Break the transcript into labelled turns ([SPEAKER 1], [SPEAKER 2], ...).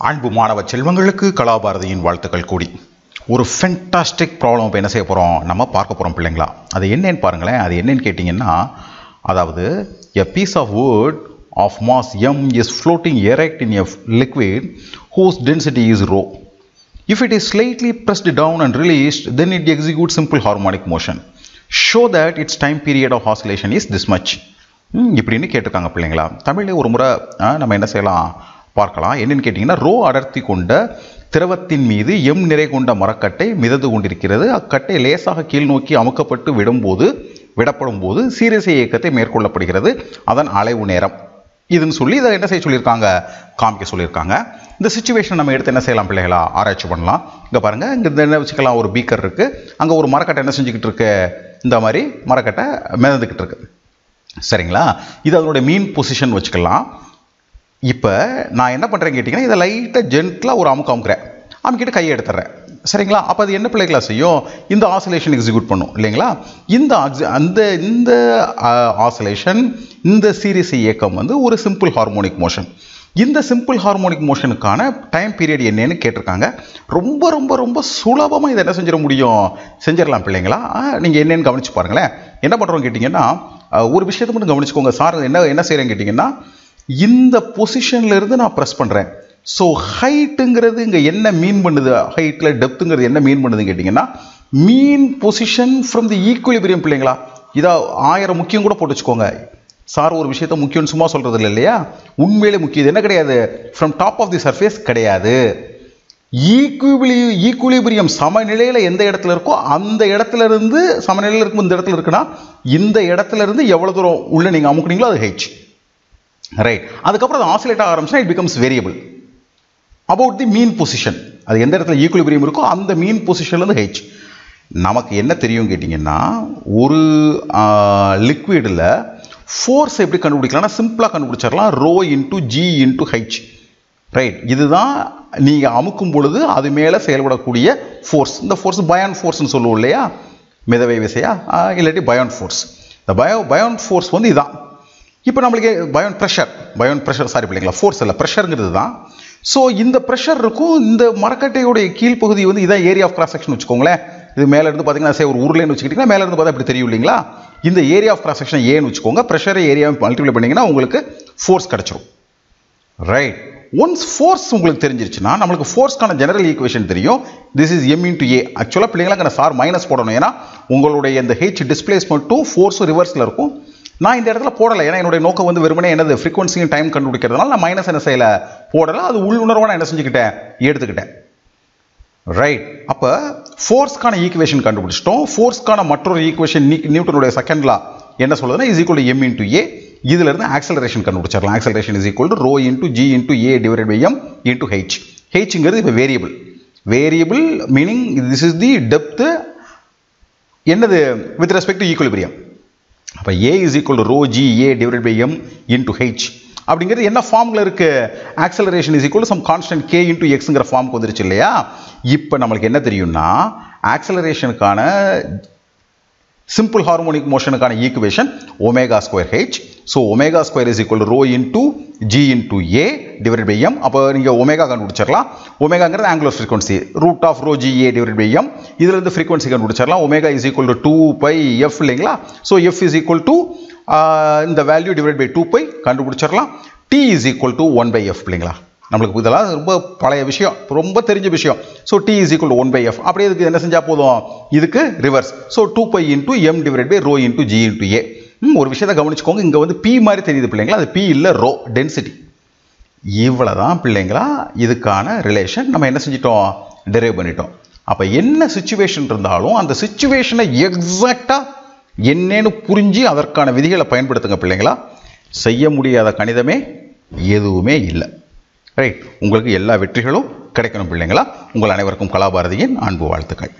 [SPEAKER 1] அன்பு மாணவ செல்வங்களுக்கு கலாபாரதியின் வாழ்த்துக்கள் கூடி. ஒரு ஃபென்டாஸ்டிக் ப்ராப்ளம் இப்போ என்ன செய்ய போகிறோம் நம்ம பார்க்க போகிறோம் பிள்ளைங்களா. அது என்னன்னு பாருங்களேன். அது என்னன்னு கேட்டிங்கன்னா அதாவது a piece of wood of mass M is floating erect in a liquid whose density is rho if it is slightly pressed down and released then it execute simple harmonic motion show that its time period of oscillation is this much hmm, இப்படின்னு கேட்டிருக்காங்க பிள்ளைங்களா. தமிழ்ல ஒரு முறை நம்ம என்ன செய்யலாம்? பார்க்கலாம். என்னன்னு கேட்டிங்கன்னா ரோ அடர்த்தி கொண்ட திரவத்தின் மீது எம் நிறை கொண்ட மரக்கட்டை மிதந்து கொண்டிருக்கிறது. அக்கட்டை லேசாக கீழ் நோக்கி அமுக்கப்பட்டு விடும்போது விடப்படும் போது சீரசை இயக்கத்தை மேற்கொள்ளப்படுகிறது. அதன் அலைவு நேரம். இதுன்னு சொல்லி இதை என்ன செய்ய சொல்லியிருக்காங்க? காமிக்க சொல்லியிருக்காங்க. இந்த சுச்சுவேஷன் நம்ம எடுத்து என்ன செய்யலாம் பிள்ளைகளா? ஆராய்ச்சி பண்ணலாம். இங்கே பாருங்கள் இங்கே இந்த என்ன வச்சுக்கலாம்? ஒரு பீக்கர் இருக்குது அங்கே ஒரு மரக்கட்டை என்ன செஞ்சுக்கிட்டு இருக்கு? இந்த மாதிரி மரக்கட்டை மிதந்துக்கிட்டு இருக்கு. சரிங்களா? இது அதனுடைய மீன் பொசிஷன் வச்சுக்கலாம். இப்போ நான் என்ன பண்ணுறேன்னு கேட்டிங்கன்னா இதை லைட்டாக ஜென்டலாக ஒரு அமுக்கு அமுக்கிறேன். அமுக்கிட்டு கையை எடுத்துறேன் சரிங்களா? அப்போ அது என்ன பிள்ளைகளா செய்யும்? இந்த ஆசோலேஷன் எக்ஸிக்யூட் பண்ணும். இல்லைங்களா? இந்த அந்த இந்த ஆசோலேஷன் இந்த சீரிஸ் இயக்கம் வந்து ஒரு சிம்பிள் ஹார்மோனிக் மோஷன் இந்த சிம்பிள் ஹார்மோனிக் மோஷனுக்கான டைம் பீரியட் என்னன்னு கேட்டிருக்காங்க. ரொம்ப ரொம்ப ரொம்ப சுலபமாக இதை என்ன செஞ்சிட முடியும்? செஞ்சிடலாம் பிள்ளைங்களா? நீங்கள் என்னென்னு கவனிச்சு பாருங்களேன். என்ன பண்ணுறோம் கேட்டிங்கன்னா ஒரு விஷயத்தை மட்டும் கவனிச்சுக்கோங்க. சார் என்ன என்ன செய்கிறேன்னு கேட்டிங்கன்னா இந்த பொசிஷன்ல இருந்து நான் ப்ரெஸ் பண்ணுறேன் ஸோ ஹைட்டுங்கிறது இங்கே என்ன மீன் பண்ணுது? ஹைட்டில் டெப்த்துங்கிறது என்ன மீன் பண்ணுதுன்னு கேட்டிங்கன்னா mean position from the equilibrium பிள்ளைங்களா? இதாக ஆயிரம் முக்கியம் கூட போட்டு வச்சுக்கோங்க. சார் ஒரு விஷயத்த முக்கியம்னு சும்மா சொல்கிறது இல்லை இல்லையா? உண்மையிலே முக்கியம். என்ன கிடையாது? From top of the surface கிடையாது. ஈக்குவிலி ஈக்குலிபிரியம் சமநிலையில் எந்த இடத்துல இருக்கோ அந்த இடத்துல இருந்து சமநிலையில் இருக்கும் இந்த இடத்துல இருக்குன்னா இந்த இடத்துல இருந்து எவ்வளோ தூரம் உள்ளே நீங்கள் அமுக்குனீங்களோ அது ஹெச் ரைட் அதுக்கப்புறம் அது ஆசிலேட் ஆக ஆரம்பிச்சுன்னா it becomes variable about the mean position அது எந்த இடத்துல ஈக்குலிபிரியம் இருக்கோ அந்த மீன் பொசிஷன்லேருந்து ஹெச் நமக்கு என்ன தெரியும் கேட்டிங்கன்னா ஒரு லிக்விடில் ஃபோர்ஸ் எப்படி கண்டுபிடிக்கலாம்னா சிம்பிளாக கண்டுபிடிச்சிடலாம். Rho into g into H right இதுதான் நீங்கள் அமுக்கும் பொழுது அது மேலே செயல்படக்கூடிய ஃபோர்ஸ் இந்த ஃபோர்ஸ் பயான் ஃபோர்ஸ்னு சொல்லுவோம் இல்லையா? மிதவை விசையா? இல்லாட்டி பயான் ஃபோர்ஸ் இந்த பயோ பயான் ஃபோர்ஸ் வந்து இதுதான் இப்போ நம்மளுக்கு buoyant pressure buoyant pressure sorry பிள்ளைங்களா ஃபோர்ஸ் இல்லை ப்ரெஷருங்கிறது தான். ஸோ இந்த ப்ரெஷர் இருக்கும் இந்த மரக்கட்டையுடைய கீழ்ப்பகுதி வந்து இதான் ஏரியா ஆஃப் கிராஸ் செக்ஷன் வச்சுக்கோங்களேன். இது மேலே இருந்து பார்த்தீங்கன்னா சே ஒரு உருளைன்னு வச்சுக்கிட்டிங்கன்னா மேலே இருந்து பார்த்தா இப்படி தெரியும் இல்லைங்களா? இந்த ஏரியா ஆஃப் கிராஸ் செக்ஷன் ஏன்னு வச்சுக்கோங்க ப்ரெஷரை ஏரியாவை மல்டிப்ளை பண்ணிங்கன்னா உங்களுக்கு ஃபோர்ஸ் கிடச்சிரும். ரைட் ஒன்ஸ் ஃபோர்ஸ் உங்களுக்கு தெரிஞ்சிருச்சுன்னா நம்மளுக்கு ஃபோர்ஸ்க்கான ஜெனரல் ஈக்குவேஷன் தெரியும். This is M into A ஆக்சுவலாக பிள்ளைங்களுக்கு நான் சார் மைனஸ் போடணும். ஏன்னா உங்களுடைய இந்த ஹெச் டிஸ்பிளேஸ்மெண்ட்டும் ஃபோர்ஸும் ரிவர்ஸில் இருக்கும். நான் இந்த இடத்துல போடலை. ஏன்னா என்னுடைய நோக்கம் வந்து வெறுமனே என்னது? ஃப்ரீக்வன்சியும் டைம் கண்டுபிடிக்கிறதுனால நான் மைனஸ் என்ன செய்யலை? போடலை. அது உள்ளுணர்வாக நான் என்ன செஞ்சுக்கிட்டேன்? எடுத்துக்கிட்டேன். ரைட் அப்போ ஃபோர்ஸ்க்கான ஈக்குவேஷன் கண்டுபிடிச்சிட்டோம். ஃபோர்ஸ்க்கான மற்றொரு ஈக்குவேஷன் நியூட்டனுடைய செகண்ட் லா என்ன சொல்லுதுன்னா is equal to M into A இதிலிருந்து ஆக்சலரேஷன் கண்டுபிடிச்சிடலாம். Acceleration is equal to rho into g into A divide by M into H ஹெச்ங்கிறது இப்போ variable variable meaning this is the depth என்னது? With respect to equilibrium அப்போ A is equal to rho g A divide by M into H அப்படிங்கிறது என்ன ஃபார்மில் இருக்கு? Acceleration is equal some constant K into எக்ஸுங்கிற ஃபார்முக்கு வந்துருச்சு இல்லையா? இப்போ நம்மளுக்கு என்ன தெரியும்னா ஆக்சலரேஷனுக்கான simple harmonic மோஷனுக்கான equation omega square H so omega square is equal rho into g into A divide by M அப்போ நீங்கள் ஒமேகா கண்டுபிடிச்சிடலாம். ஒமேகாங்கிறது angular frequency root of rho g A divide by M இதுல ஃப்ரீக்வன்சி கண்டுபிடிச்சிடலாம். Omega is equal to two pi F இல்லைங்களா? So F is equal to இந்த value divide by two pi கண்டுபிடிச்சிடலாம். T is equal to one by F இல்லைங்களா? நம்மளுக்கு இதெல்லாம் ரொம்ப பழைய விஷயம் ரொம்ப தெரிஞ்ச விஷயம். So T is equal one by F அப்படியே இதுக்கு என்ன செஞ்சால் போதும்? இதுக்கு reverse so two pi into M divide by rho into g into A ஒரு விஷயத்தை கவனிச்சுக்கோங்க. இங்கே வந்து பி மாதிரி தெரியுது பிள்ளைங்களா? அது பி இல்லை ரோ டென்சிட்டி இவ்வளவுதான் பிள்ளைங்களா இதுக்கான ரிலேஷன் நம்ம என்ன செஞ்சிட்டோம்? டெரைவ் பண்ணிட்டோம். அப்போ என்ன சுச்சுவேஷன் இருந்தாலும் அந்த சுச்சுவேஷனை எக்ஸாக்டாக என்னன்னு புரிஞ்சு அதற்கான விதிகளை பயன்படுத்துங்க பிள்ளைங்களா. செய்ய முடியாத கணிதமே எதுவுமே இல்லை. ரைட் உங்களுக்கு எல்லா வெற்றிகளும் கிடைக்கணும் பிள்ளைங்களா? உங்கள் அனைவருக்கும் கலாபாரதியின் அன்பு வாழ்த்துக்கள்.